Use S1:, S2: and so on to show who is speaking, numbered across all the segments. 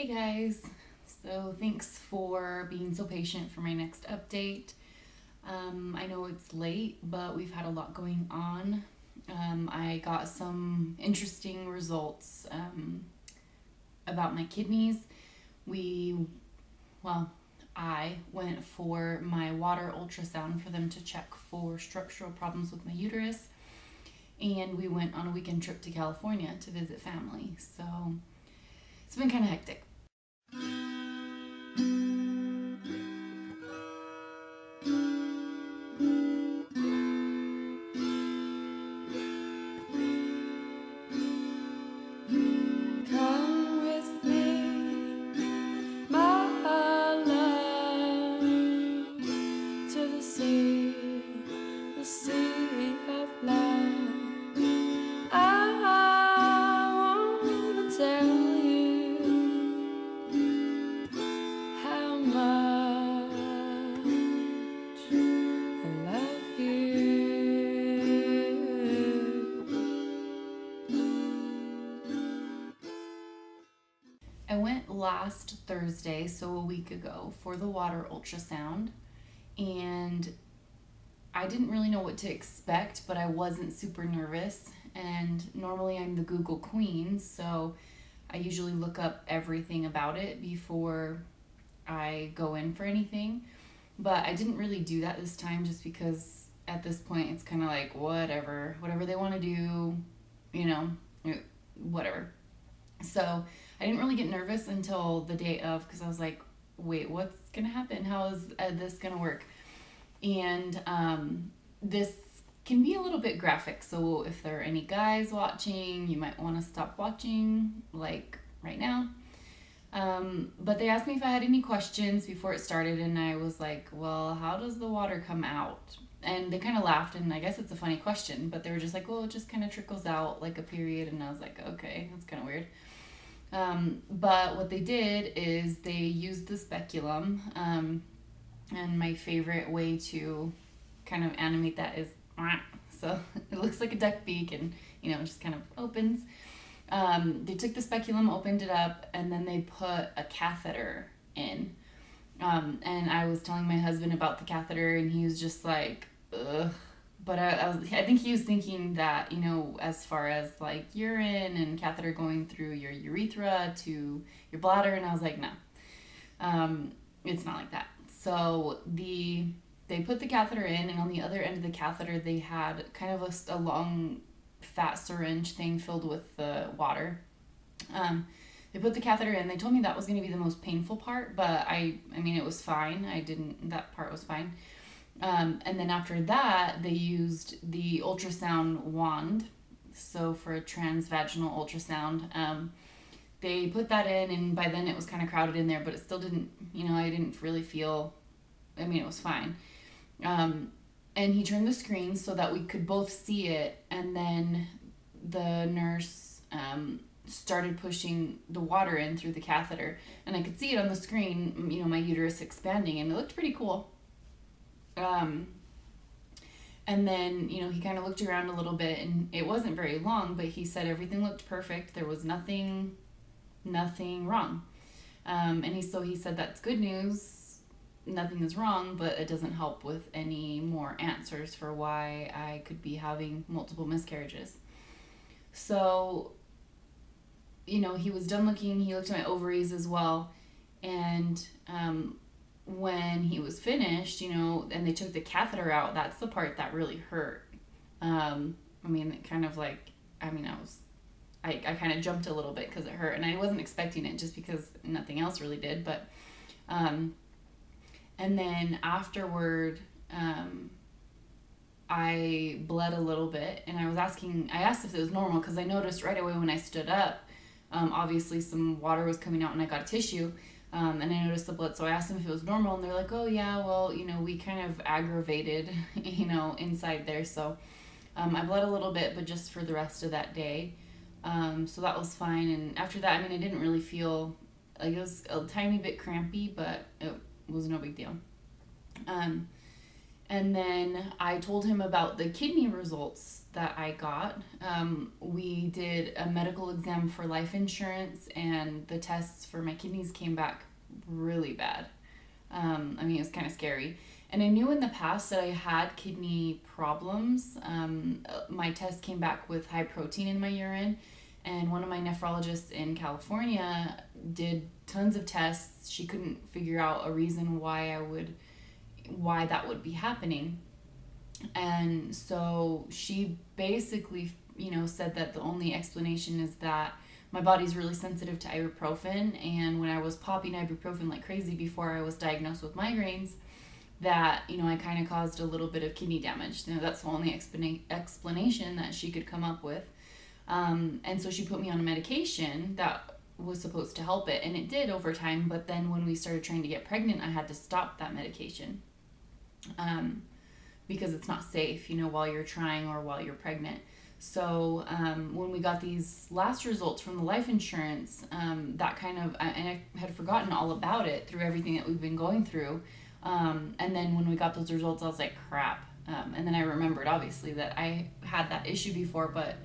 S1: Hey guys, so thanks for being so patient for my next update. Um, I know it's late, but we've had a lot going on. Um, I got some interesting results um, about my kidneys. We, well, I went for my water ultrasound for them to check for structural problems with my uterus. And we went on a weekend trip to California to visit family. So it's been kind of hectic. Last Thursday, so a week ago, for the water ultrasound, and I didn't really know what to expect, but I wasn't super nervous. And normally I'm the Google queen, so I usually look up everything about it before I go in for anything. But I didn't really do that this time just because at this point it's kind of like whatever, whatever they want to do, you know, whatever. So I didn't really get nervous until the day of because I was like, wait, what's gonna happen? How is uh, this gonna work? And um, this can be a little bit graphic. So if there are any guys watching, you might want to stop watching, like right now. Um, but they asked me if I had any questions before it started, and I was like, well, how does the water come out? And they kind of laughed, and I guess it's a funny question, but they were just like, well, it just kind of trickles out like a period. And I was like, okay, that's kind of weird. Um, but what they did is they used the speculum. Um, and my favorite way to kind of animate that is so it looks like a duck beak and you know just kind of opens. Um, they took the speculum, opened it up, and then they put a catheter in. Um, and I was telling my husband about the catheter, and he was just like, ugh. But I, I, was, I think he was thinking that, you know, as far as like urine and catheter going through your urethra to your bladder, and I was like, no, um, it's not like that. So the they put the catheter in, and on the other end of the catheter, they had kind of a, a long, fat syringe thing filled with the water. Um, they put the catheter in. They told me that was going to be the most painful part, but I, I mean, it was fine. I didn't. That part was fine. Um, and then after that, they used the ultrasound wand. So for a transvaginal ultrasound, um, they put that in, and by then it was kind of crowded in there, but it still didn't. You know, I didn't really feel. I mean, it was fine. Um, and he turned the screen so that we could both see it, and then the nurse um, started pushing the water in through the catheter, and I could see it on the screen. You know, my uterus expanding, and it looked pretty cool. Um, and then, you know, he kind of looked around a little bit and it wasn't very long, but he said everything looked perfect. There was nothing, nothing wrong. Um, and he, so he said that's good news. Nothing is wrong, but it doesn't help with any more answers for why I could be having multiple miscarriages. So, you know, he was done looking. He looked at my ovaries as well. And, um, when he was finished, you know, and they took the catheter out, that's the part that really hurt. Um, I mean, kind of like, I mean, I was, I, I kind of jumped a little bit because it hurt, and I wasn't expecting it just because nothing else really did. But, um, and then afterward, um, I bled a little bit, and I was asking, I asked if it was normal because I noticed right away when I stood up, um, obviously some water was coming out, and I got a tissue. Um, and I noticed the blood, so I asked them if it was normal, and they're like, "Oh yeah, well, you know, we kind of aggravated, you know, inside there." So um, I bled a little bit, but just for the rest of that day. Um, so that was fine. And after that, I mean, I didn't really feel like it was a tiny bit crampy, but it was no big deal. Um, And then I told him about the kidney results that I got. Um, we did a medical exam for life insurance, and the tests for my kidneys came back really bad. Um, I mean, it was kind of scary. And I knew in the past that I had kidney problems. Um, my test came back with high protein in my urine, and one of my nephrologists in California did tons of tests. She couldn't figure out a reason why I would, why that would be happening. And so she basically, you know, said that the only explanation is that my body's really sensitive to ibuprofen. And when I was popping ibuprofen like crazy before I was diagnosed with migraines, that you know I kind of caused a little bit of kidney damage. You know, that's the only explana- explanation that she could come up with. Um, and so she put me on a medication that was supposed to help it, and it did over time. But then when we started trying to get pregnant, I had to stop that medication um, because it's not safe, you know, while you're trying or while you're pregnant. So um, when we got these last results from the life insurance, um, that kind of, and I had forgotten all about it through everything that we've been going through. Um, and then when we got those results, I was like, crap. Um, and then I remembered, obviously, that I had that issue before, but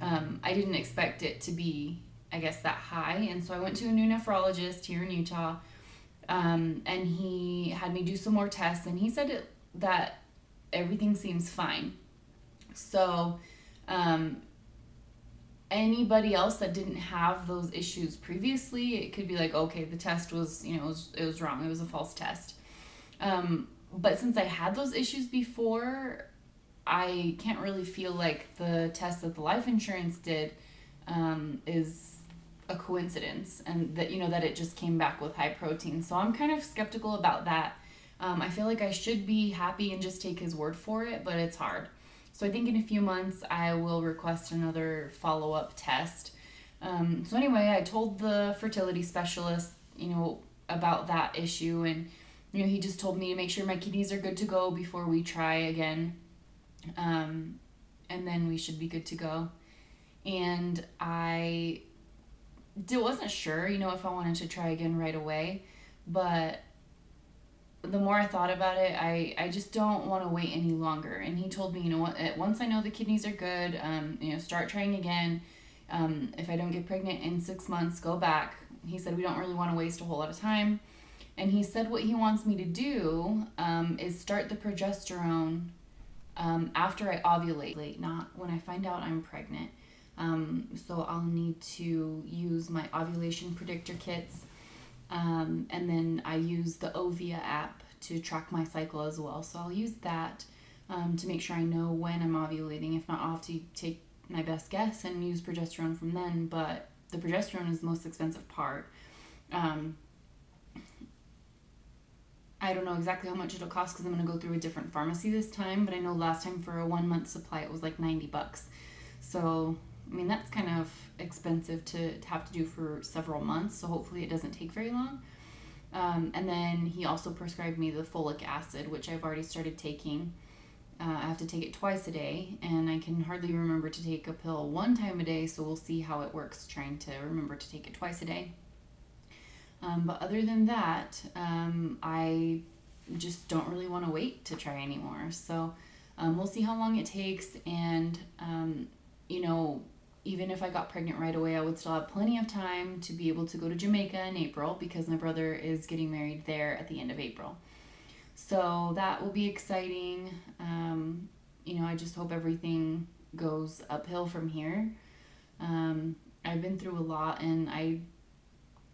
S1: um, I didn't expect it to be, I guess, that high. And so I went to a new nephrologist here in Utah, um, and he had me do some more tests, and he said it, that everything seems fine. So, um, anybody else that didn't have those issues previously, it could be like, okay, the test was, you know, it was, it was wrong. It was a false test. Um, but since I had those issues before, I can't really feel like the test that the life insurance did um, is a coincidence and that, you know, that it just came back with high protein. So I'm kind of skeptical about that. Um, I feel like I should be happy and just take his word for it, but it's hard. So I think in a few months I will request another follow up test. Um, so anyway, I told the fertility specialist, you know, about that issue and you know, he just told me to make sure my kidneys are good to go before we try again. Um, and then we should be good to go. And I wasn't sure, you know, if I wanted to try again right away. But the more I thought about it, I, I just don't want to wait any longer. And he told me, you know what, once I know the kidneys are good, um, you know, start trying again. Um, if I don't get pregnant in six months, go back. He said we don't really want to waste a whole lot of time. And he said what he wants me to do um, is start the progesterone um, after I ovulate, not when I find out I'm pregnant. Um, so I'll need to use my ovulation predictor kits. Um, and then I use the Ovia app to track my cycle as well. So I'll use that um, to make sure I know when I'm ovulating. If not, I'll have to take my best guess and use progesterone from then. But the progesterone is the most expensive part. Um, I don't know exactly how much it'll cost because I'm going to go through a different pharmacy this time, but I know last time for a one month supply it was like 90 bucks. So, I mean, that's kind of expensive to, to have to do for several months, so hopefully it doesn't take very long. Um, and then he also prescribed me the folic acid, which I've already started taking. Uh, I have to take it twice a day, and I can hardly remember to take a pill one time a day, so we'll see how it works trying to remember to take it twice a day. Um, but other than that, um, I just don't really want to wait to try anymore. So um, we'll see how long it takes. And, um, you know, even if I got pregnant right away, I would still have plenty of time to be able to go to Jamaica in April because my brother is getting married there at the end of April. So that will be exciting. Um, you know, I just hope everything goes uphill from here. Um, I've been through a lot and I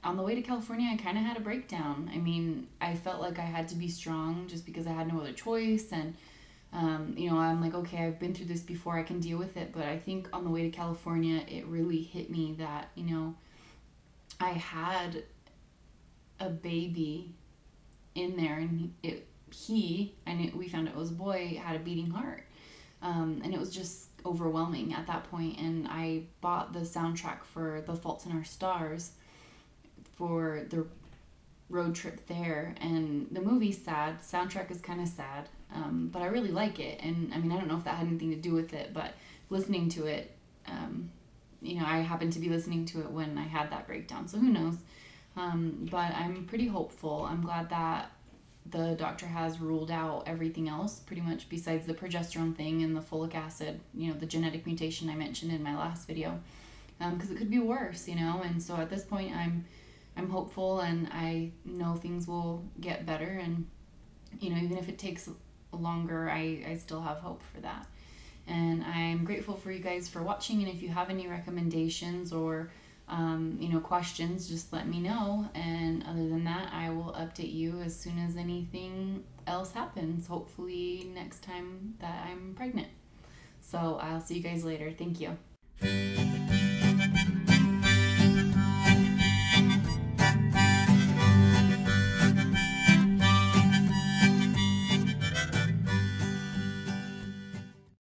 S1: on the way to California, I kind of had a breakdown. I mean, I felt like I had to be strong just because I had no other choice. And, um, you know, I'm like, okay, I've been through this before, I can deal with it. But I think on the way to California, it really hit me that, you know, I had a baby in there and it, he, and we found it was a boy, had a beating heart. Um, and it was just overwhelming at that point. And I bought the soundtrack for The Fault in Our Stars for the road trip there and the movie's sad soundtrack is kind of sad um, but i really like it and i mean i don't know if that had anything to do with it but listening to it um, you know i happened to be listening to it when i had that breakdown so who knows um, but i'm pretty hopeful i'm glad that the doctor has ruled out everything else pretty much besides the progesterone thing and the folic acid, you know, the genetic mutation I mentioned in my last video. Because um, it could be worse, you know, and so at this point I'm I'm hopeful and I know things will get better and you know, even if it takes longer, I, I still have hope for that. And I'm grateful for you guys for watching and if you have any recommendations or um, you know, questions, just let me know. And other than that, I will update you as soon as anything else happens. Hopefully, next time that I'm pregnant. So I'll see you guys later. Thank you.